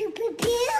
Pew pew pew.